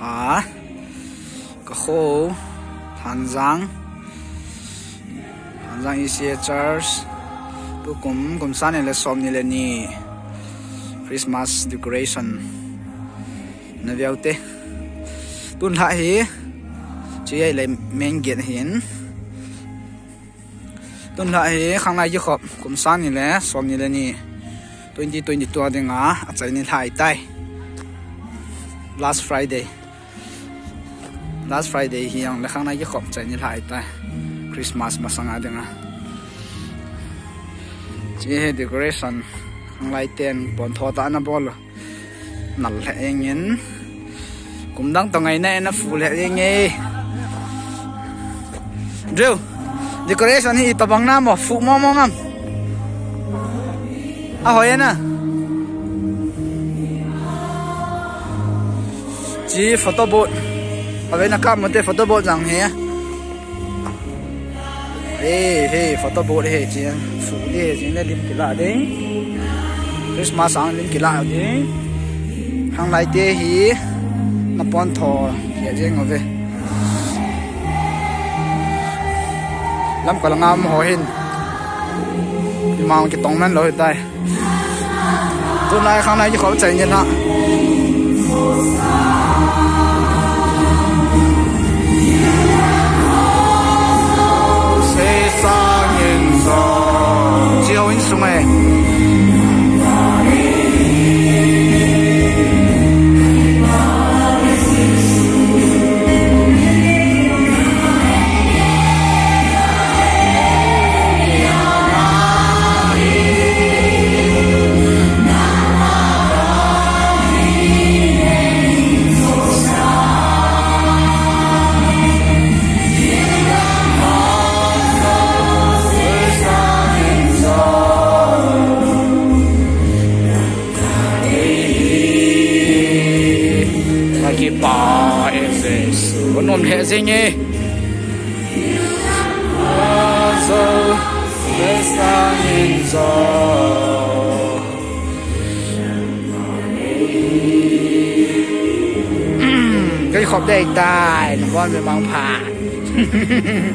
hả cái khô than giang than giang ECA Church. Tu kum kum san le som ni le ni Christmas decoration. Na viau te tun ha hi chỉ ai lấy main kiện hiền tuần lại hi khang cũng ji khop kum san ni le som ni đi ni 2022 de nga a chai ni thai tai last friday last friday hi ang le na gi ji khop chai ni thai christmas ma sanga denga. Chi he decoration ang lai ten pon tho ta na bol. Nal he engin kum dang to ngai na na full he nghe. Drew, decoration hi tabang na mo fu mo mo ngam. À hồi na chỉ photo board ở bên cam một cái photo board rằng hè hey hey photo board hey chỉ phụ đi chỉ là lim cái lạ đấy. Christmas sang lim cái là đấy. Hàng lại thế hi nó pon thò hiện trên ngồi về. Lắm còn là ngam hồi đi mang cái tông men lôi tay tôi lại khang này chỉ có chạy nhân ạ. Joanne. Lagi pa eses konom he zinge so besang cái khóc đây tài, nó con về bằng phạt.